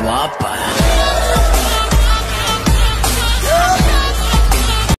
guapa,